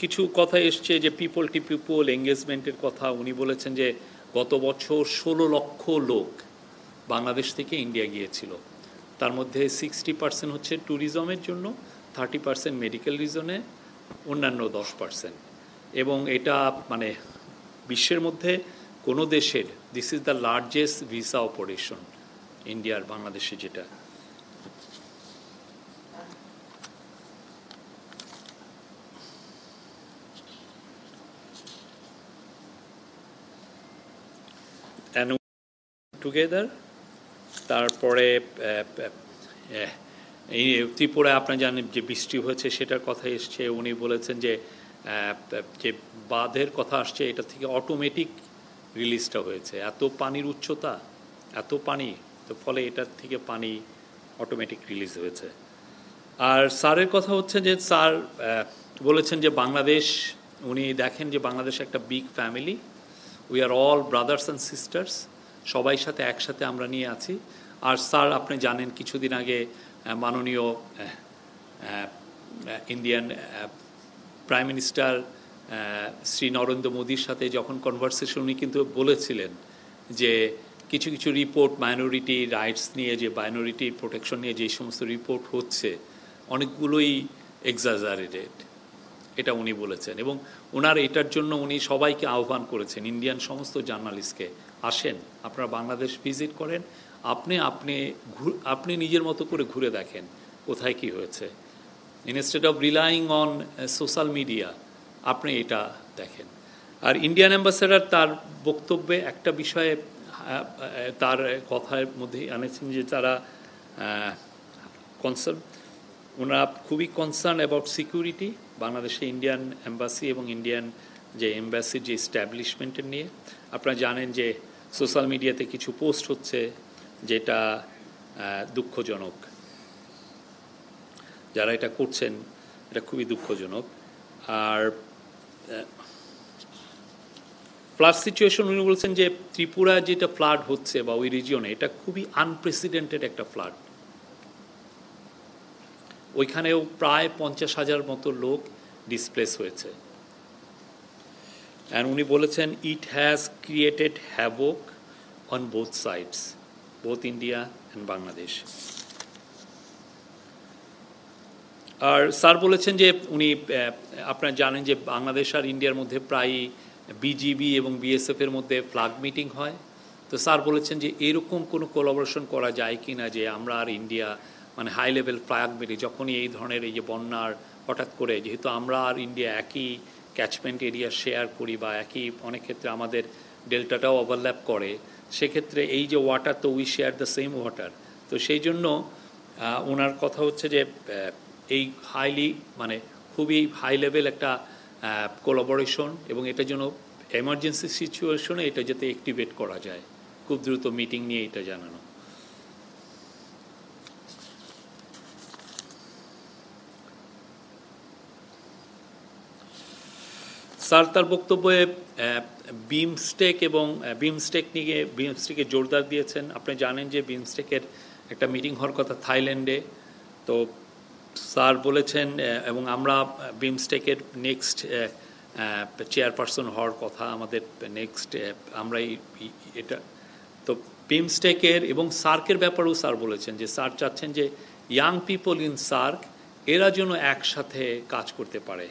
কিছু কথা এসছে যে পিপল টু পিপল এঙ্গেজমেন্টের কথা। উনি বলেছেন যে গত বছর ষোলো লক্ষ লোক বাংলাদেশ থেকে ইন্ডিয়া গিয়েছিল। তার মধ্যে সিক্সটি পার্সেন্ট হচ্ছে ট্যুরিজমের জন্য থার্টি পার্সেন্ট মেডিকেল রিজনে অন্যান্য দশ পার্সেন্ট এবং এটা মানে বিশ্বের মধ্যে কোনো দেশের this is the largest visa operation ইন্ডিয়ার বাংলাদেশে যেটা। টুগেদার তারপরে এই ত্রিপুরায় আপনার জানেন যে বৃষ্টি হয়েছে, সেটার কথা এসছে, উনি বলেছেন যে যে বাঁধের কথা আসছে, এটা থেকে অটোমেটিক রিলিজটা হয়েছে। এত পানির উচ্চতা, এত পানি, তো ফলে এটার থেকে পানি অটোমেটিক রিলিজ হয়েছে। আর স্যারের কথা হচ্ছে যে, স্যার বলেছেন যে বাংলাদেশ, উনি দেখেন যে বাংলাদেশ একটা big family we are all brothers and sisters সবাই সাথে একসাথে আমরা নিয়ে আছি। আর স্যার, আপনি জানেন কিছুদিন আগে মাননীয় Indian prime minister Shri Narendra মোদীর সাথে যখন কনভারসেশন উনি কিন্তু বলেছিলেন যে কিছু কিছু রিপোর্ট মাইনরিটি রাইটস নিয়ে, যে মাইনরিটি প্রোটেকশন নিয়ে যে সমস্ত রিপোর্ট হচ্ছে, অনেকগুলোই এক্সাজারেটেড এটা উনি বলেছেন। এবং ওনার এটার জন্য উনি সবাইকে আহ্বান করেছেন। ইন্ডিয়ান সমস্ত জার্নালিস্টকে, আসেন, আপনারা বাংলাদেশ ভিজিট করেন, আপনি আপনি আপনি নিজের মতো করে ঘুরে দেখেন কোথায় কি হয়েছে। Instead of relying on social media আপনি এটা দেখেন। আর ইন্ডিয়ান অ্যাম্বাসেডার তার বক্তব্যে একটা বিষয়ে তার কথার মধ্যে আনেছেন যে তারা কনসার্ন ওনারা খুবই কনসার্ন অ্যাবাউট সিকিউরিটি বাংলাদেশে ইন্ডিয়ান এম্বাসি এবং ইন্ডিয়ান যে এম্বাসির যে স্ট্যাবলিশমেন্টের নিয়ে। আপনারা জানেন যে সোশ্যাল মিডিয়াতে কিছু পোস্ট হচ্ছে যেটা দুঃখজনক। যারা এটা করছেন, এটা খুবই দুঃখজনক। আর ফ্লাড সিচুয়েশন উনি বলছেন যে ত্রিপুরা যেটা ফ্লাড হচ্ছে বা ওই রিজিয়নে এটা খুবই আনপ্রেসিডেন্টেড একটা ফ্লাড ওইখানেও প্রায় পঞ্চাশ হাজার মতো লোক ডিসপ্লেস হয়েছে। অ্যান্ড উনি বলেছেন it has created havoc on both sides both India and Bangladesh R sir বলেছেন যে, উনি আপনারা জানেন যে বাংলাদেশ আর ইন্ডিয়ার মধ্যে প্রায় বিজিবি এবং বিএসএফ এর মধ্যে ফ্লাগ মিটিং হয়। তো স্যার বলেছেন যে, এরকম কোনো কোলাবোরেশন করা যায় কি না যে আমরা আর ইন্ডিয়া মানে হাই লেভেল ফ্লাগ মিটিং যখনই এই ধরনের এই যে বন্যার হঠাৎ করে, যেহেতু আমরা আর ইন্ডিয়া একই ক্যাচমেন্ট এরিয়া শেয়ার করি বা একই অনেক ক্ষেত্রে আমাদের ডেল্টাটাও ওভারল্যাপ করে, সেক্ষেত্রে এই যে ওয়াটার তো we share the same water তো সেই জন্য ওনার কথা হচ্ছে যে এই হাইলি মানে খুবই হাই লেভেল একটা কোলাবোরেশন এবং এটার জন্য এমার্জেন্সি সিচুয়েশনে এটা যাতে অ্যাক্টিভেট করা যায়। খুব দ্রুত মিটিং নিয়ে এটা জানানো। স্যার তার বক্তব্যে বিমস্টেক এবং বিমস্টেক নিয়ে বিমস্টেকে জোরদার দিয়েছেন। আপনি জানেন যে বিমস্টেকের একটা মিটিং হওয়ার কথা থাইল্যান্ডে। তো স্যার বলেছেন এবং আমরা বিমস্টেকের নেক্সট চেয়ারপারসন হওয়ার কথা, আমাদের নেক্সট আমরা এটা। তো বিমস্টেকের এবং সার্কের ব্যাপারেও স্যার বলেছেন যে, স্যার চাচ্ছেন যে ইয়াং পিপল ইন সার্ক, এরা যেন একসাথে কাজ করতে পারে।